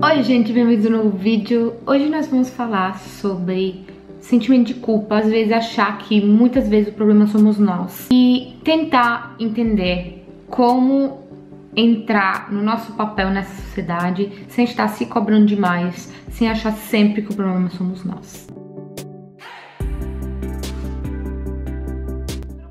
Oi gente, bem-vindos a um novo vídeo. Hoje nós vamos falar sobre sentimento de culpa, às vezes achar que muitas vezes o problema somos nós e tentar entender como entrar no nosso papel nessa sociedade sem estar se cobrando demais, sem achar sempre que o problema somos nós.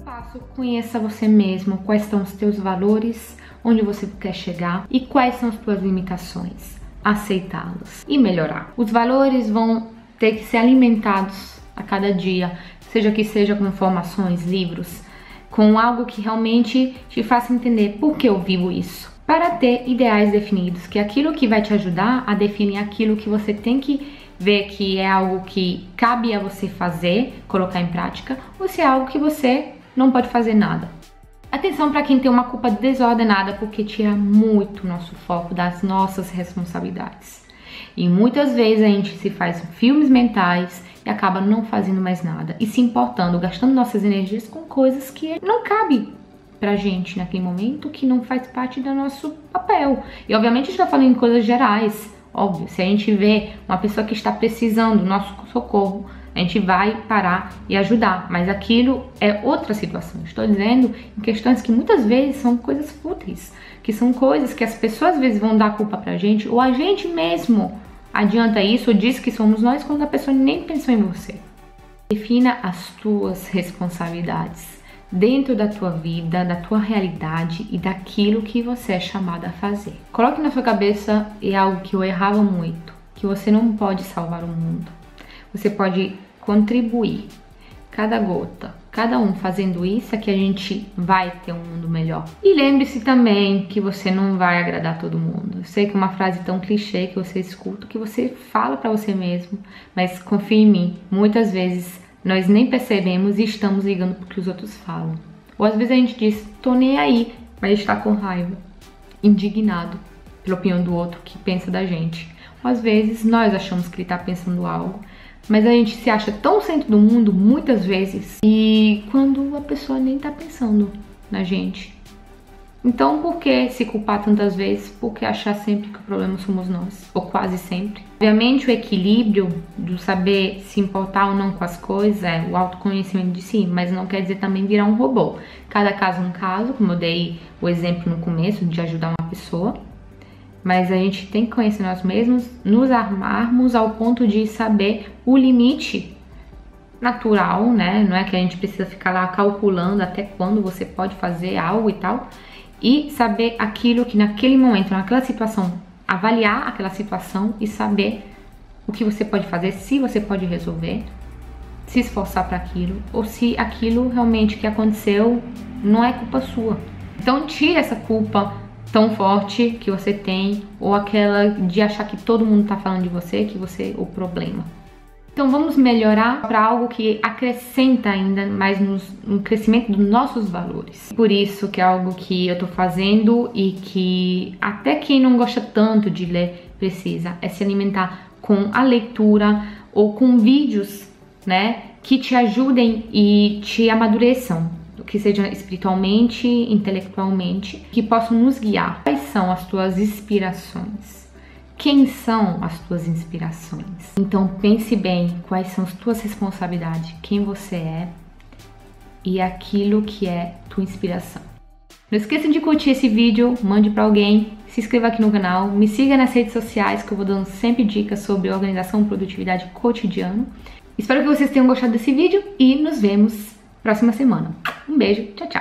Passo, conheça você mesmo, quais são os teus valores, onde você quer chegar e quais são as tuas limitações aceitá-los e melhorar. Os valores vão ter que ser alimentados a cada dia, seja que seja com informações, livros, com algo que realmente te faça entender por que eu vivo isso. Para ter ideais definidos, que é aquilo que vai te ajudar a definir aquilo que você tem que ver que é algo que cabe a você fazer, colocar em prática, ou se é algo que você não pode fazer nada. Atenção para quem tem uma culpa desordenada, porque tira muito nosso foco das nossas responsabilidades. E muitas vezes a gente se faz filmes mentais e acaba não fazendo mais nada e se importando, gastando nossas energias com coisas que não cabe pra gente naquele momento, que não faz parte do nosso papel. E obviamente a gente tá falando em coisas gerais, óbvio. Se a gente vê uma pessoa que está precisando do nosso socorro, a gente vai parar e ajudar, mas aquilo é outra situação. Estou dizendo em questões que muitas vezes são coisas fúteis, que são coisas que as pessoas às vezes vão dar culpa pra gente, ou a gente mesmo adianta isso ou diz que somos nós quando a pessoa nem pensou em você. Defina as tuas responsabilidades dentro da tua vida, da tua realidade e daquilo que você é chamada a fazer. Coloque na sua cabeça, é algo que eu errava muito, que você não pode salvar o mundo. Você pode contribuir. Cada gota, cada um fazendo isso é que a gente vai ter um mundo melhor. E lembre-se também que você não vai agradar todo mundo. Eu sei que é uma frase tão clichê que você escuta, que você fala para você mesmo, mas confie em mim, muitas vezes nós nem percebemos e estamos ligando porque os outros falam. Ou às vezes a gente diz, tô nem aí, mas está com raiva, indignado pela opinião do outro que pensa da gente. Ou às vezes nós achamos que ele está pensando algo mas a gente se acha tão centro do mundo muitas vezes e quando a pessoa nem tá pensando na gente. Então, por que se culpar tantas vezes? Por que achar sempre que o problema somos nós? Ou quase sempre? Obviamente, o equilíbrio do saber se importar ou não com as coisas é o autoconhecimento de si, mas não quer dizer também virar um robô. Cada caso é um caso, como eu dei o exemplo no começo de ajudar uma pessoa mas a gente tem que conhecer nós mesmos, nos armarmos ao ponto de saber o limite natural, né? Não é que a gente precisa ficar lá calculando até quando você pode fazer algo e tal, e saber aquilo que naquele momento, naquela situação, avaliar aquela situação e saber o que você pode fazer, se você pode resolver, se esforçar para aquilo, ou se aquilo realmente que aconteceu não é culpa sua. Então tire essa culpa tão forte que você tem ou aquela de achar que todo mundo tá falando de você, que você é o problema. Então vamos melhorar para algo que acrescenta ainda mais nos, no crescimento dos nossos valores. Por isso que é algo que eu tô fazendo e que até quem não gosta tanto de ler precisa é se alimentar com a leitura ou com vídeos, né, que te ajudem e te amadureçam que seja espiritualmente, intelectualmente, que possam nos guiar. Quais são as tuas inspirações? Quem são as tuas inspirações? Então pense bem quais são as tuas responsabilidades, quem você é e aquilo que é tua inspiração. Não esqueça de curtir esse vídeo, mande para alguém, se inscreva aqui no canal, me siga nas redes sociais que eu vou dando sempre dicas sobre organização e produtividade cotidiano. Espero que vocês tenham gostado desse vídeo e nos vemos próxima semana. Um beijo, tchau, tchau.